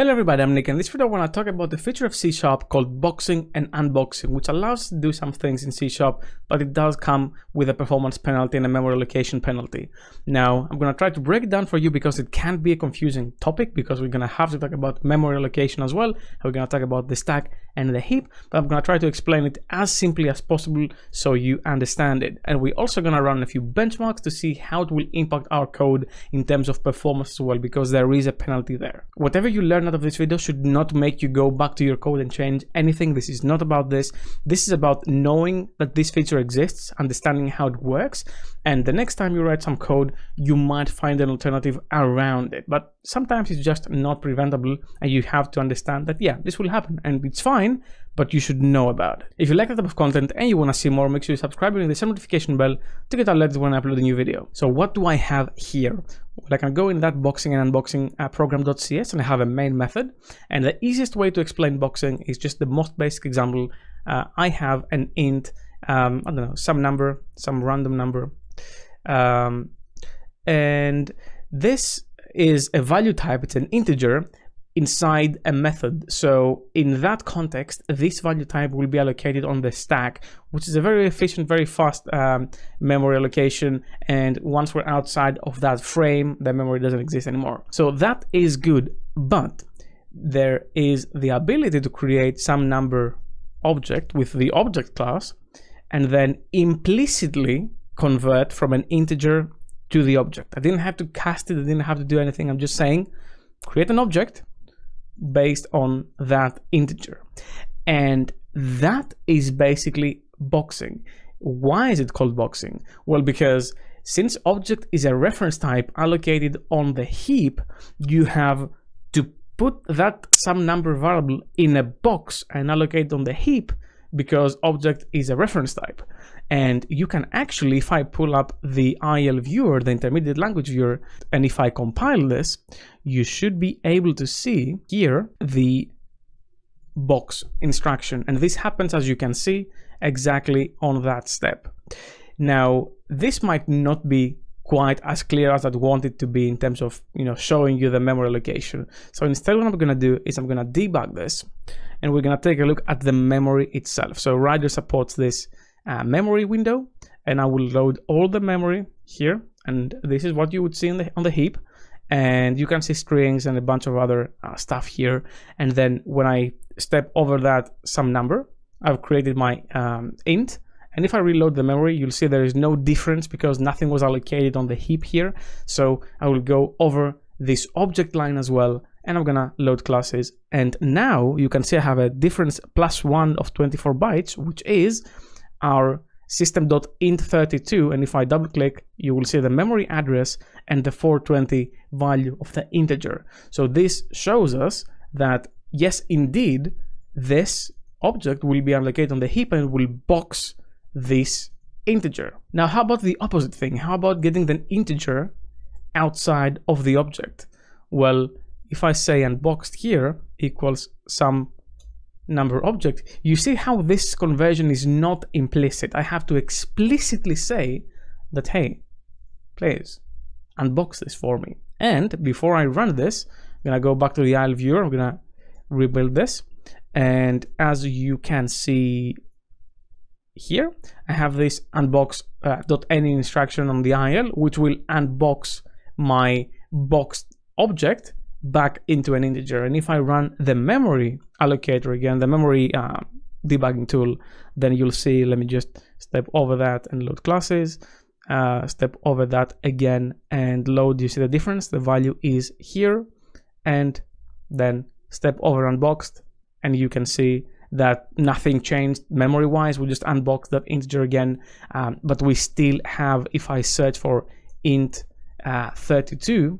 Hello everybody, I'm Nick and in this video I want to talk about the feature of C Sharp called boxing and unboxing which allows to do some things in C Sharp but it does come with a performance penalty and a memory allocation penalty. Now I'm going to try to break it down for you because it can be a confusing topic because we're going to have to talk about memory allocation as well. We're going to talk about the stack and the heap but I'm to try to explain it as simply as possible so you understand it. And we're also going to run a few benchmarks to see how it will impact our code in terms of performance as well because there is a penalty there. Whatever you learn out of this video should not make you go back to your code and change anything. This is not about this. This is about knowing that this feature exists, understanding how it works, and the next time you write some code, you might find an alternative around it. But sometimes it's just not preventable, and you have to understand that, yeah, this will happen, and it's fine, but you should know about it. If you like that type of content and you want to see more, make sure you subscribe and hit the same notification bell to get alerted when I upload a new video. So what do I have here? Well, I can go in that boxing and unboxing uh, program.cs and I have a main method. And the easiest way to explain boxing is just the most basic example. Uh, I have an int, um, I don't know, some number, some random number. Um, and this is a value type, it's an integer inside a method. So in that context, this value type will be allocated on the stack, which is a very efficient, very fast um, memory allocation. And once we're outside of that frame, the memory doesn't exist anymore. So that is good, but there is the ability to create some number object with the object class and then implicitly convert from an integer to the object. I didn't have to cast it, I didn't have to do anything. I'm just saying create an object based on that integer. And that is basically boxing. Why is it called boxing? Well, because since object is a reference type allocated on the heap, you have to put that some number variable in a box and allocate on the heap because object is a reference type. And you can actually, if I pull up the IL viewer, the intermediate language viewer, and if I compile this, you should be able to see here the box instruction. And this happens, as you can see, exactly on that step. Now, this might not be quite as clear as I'd want it to be in terms of, you know, showing you the memory location. So instead what I'm going to do is I'm going to debug this and we're going to take a look at the memory itself. So Rider supports this uh, memory window and I will load all the memory here and this is what you would see the, on the heap and you can see strings and a bunch of other uh, stuff here and then when I step over that some number I've created my um, int and if I reload the memory you'll see there is no difference because nothing was allocated on the heap here. So I will go over this object line as well and I'm gonna load classes. And now you can see I have a difference plus one of 24 bytes which is our system.int32 and if I double click you will see the memory address and the 420 value of the integer. So this shows us that yes indeed this object will be allocated on the heap and will box this integer now how about the opposite thing how about getting the integer outside of the object well if I say unboxed here equals some number object, you see how this conversion is not implicit. I have to explicitly say that, hey, please unbox this for me. And before I run this, I'm gonna go back to the IL viewer, I'm gonna rebuild this. And as you can see here, I have this unbox uh, .any instruction on the IL, which will unbox my boxed object back into an integer. And if I run the memory allocator again, the memory uh, debugging tool, then you'll see, let me just step over that and load classes, uh, step over that again and load, you see the difference? The value is here and then step over unboxed and you can see that nothing changed memory wise. We just unbox that integer again, um, but we still have, if I search for int uh, 32,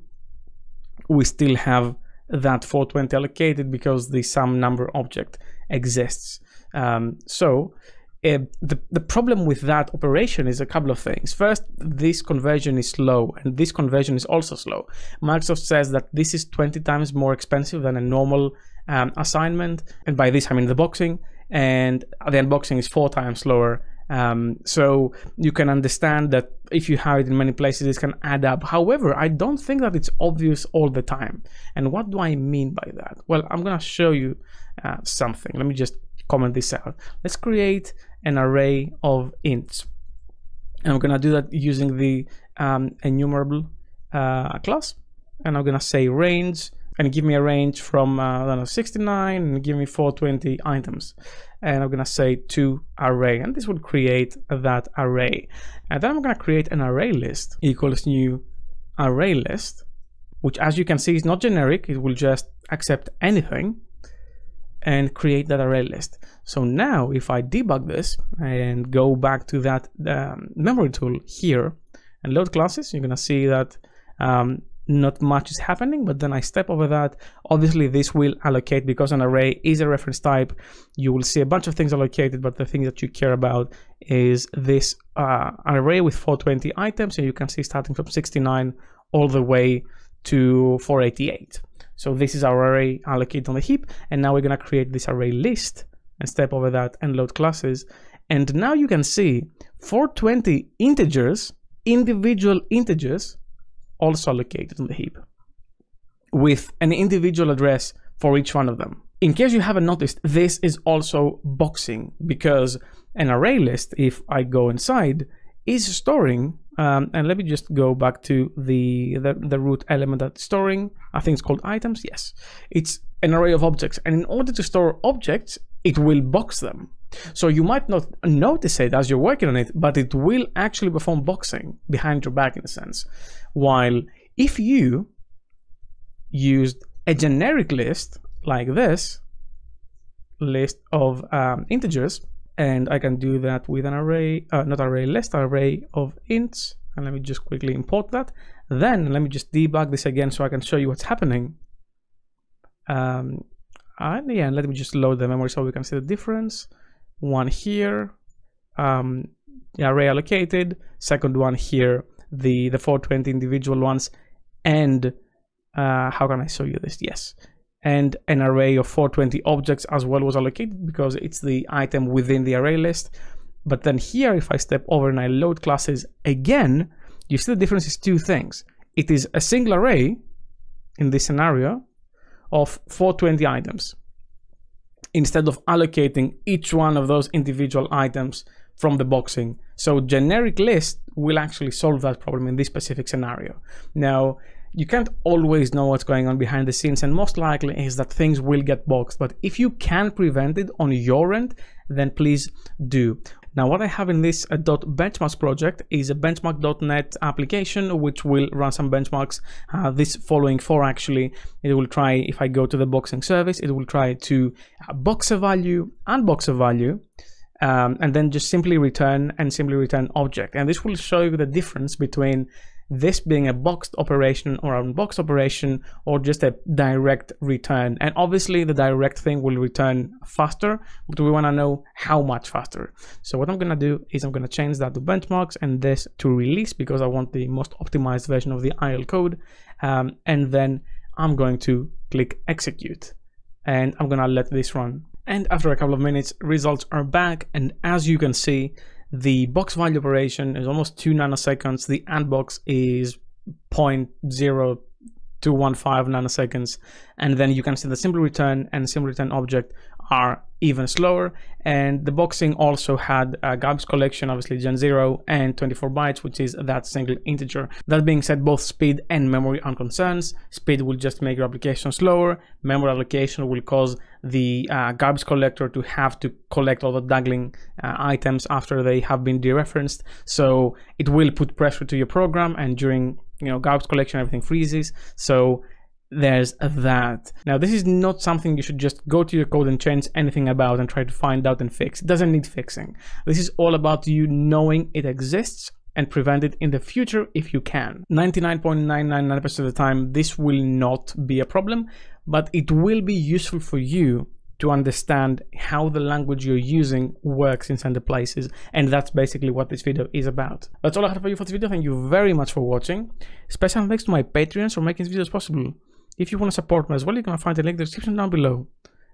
we still have that 420 allocated because the some number object exists. Um, so uh, the, the problem with that operation is a couple of things. First, this conversion is slow and this conversion is also slow. Microsoft says that this is 20 times more expensive than a normal um, assignment. And by this, I mean the boxing and the unboxing is four times slower Um, so you can understand that if you have it in many places, it can add up. However, I don't think that it's obvious all the time. And what do I mean by that? Well, I'm going to show you uh, something. Let me just comment this out. Let's create an array of ints. And I'm going to do that using the um, enumerable uh, class. And I'm going to say range and give me a range from uh, I don't know 69 and give me 420 items. And I'm gonna say to array and this will create that array. And then I'm gonna create an array list equals new array list which as you can see is not generic. It will just accept anything and create that array list. So now if I debug this and go back to that um, memory tool here and load classes you're gonna see that um, not much is happening but then I step over that. Obviously this will allocate because an array is a reference type you will see a bunch of things allocated but the thing that you care about is this uh, array with 420 items and you can see starting from 69 all the way to 488 so this is our array allocated on the heap and now we're going to create this array list and step over that and load classes. And now you can see 420 integers individual integers also located on the heap with an individual address for each one of them. In case you haven't noticed, this is also boxing because an array list, if I go inside, is storing, um, and let me just go back to the, the, the root element that's storing, I think it's called items, yes. It's an array of objects, and in order to store objects, it will box them. So you might not notice it as you're working on it, but it will actually perform boxing behind your back in a sense. While if you used a generic list like this, list of um, integers, and I can do that with an array, uh, not array list, array of ints, and let me just quickly import that. Then let me just debug this again so I can show you what's happening. Um, and yeah, let me just load the memory so we can see the difference. One here, um, array allocated, second one here, the, the 420 individual ones, and uh, how can I show you this? Yes. And an array of 420 objects as well was allocated because it's the item within the array list. But then here, if I step over and I load classes again, you see the difference is two things. It is a single array in this scenario of 420 items instead of allocating each one of those individual items from the boxing. So generic list will actually solve that problem in this specific scenario. Now, you can't always know what's going on behind the scenes and most likely is that things will get boxed but if you can prevent it on your end then please do now what I have in this uh, .benchmarks project is a BenchmarkDotNet application which will run some benchmarks. Uh, this following four actually it will try if I go to the boxing service it will try to uh, box a value unbox a value um, and then just simply return and simply return object. And this will show you the difference between this being a boxed operation or unboxed operation or just a direct return. And obviously the direct thing will return faster, but we want to know how much faster. So what I'm going to do is I'm going to change that to benchmarks and this to release because I want the most optimized version of the IL code. Um, and then I'm going to click execute and I'm going to let this run. And after a couple of minutes, results are back. And as you can see, the box value operation is almost 2 nanoseconds. The unbox is 0.0215 nanoseconds. And then you can see the simple return and simple return object are even slower. And the boxing also had a garbage collection, obviously gen 0 and 24 bytes, which is that single integer. That being said, both speed and memory are concerns. Speed will just make your application slower. Memory allocation will cause the uh, garbage collector to have to collect all the dangling uh, items after they have been dereferenced. So it will put pressure to your program and during you know garbage collection everything freezes. So there's that. Now, this is not something you should just go to your code and change anything about and try to find out and fix. It doesn't need fixing. This is all about you knowing it exists and prevent it in the future if you can. 99.999% of the time, this will not be a problem, but it will be useful for you to understand how the language you're using works in certain places. And that's basically what this video is about. That's all I have for you for this video. Thank you very much for watching. Special thanks to my Patreons for making these videos possible. If you want to support me as well, you can find the link in the description down below.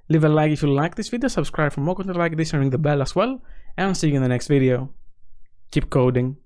Leave a like if you like this video, subscribe for more content like this and ring the bell as well. And see you in the next video. Keep coding.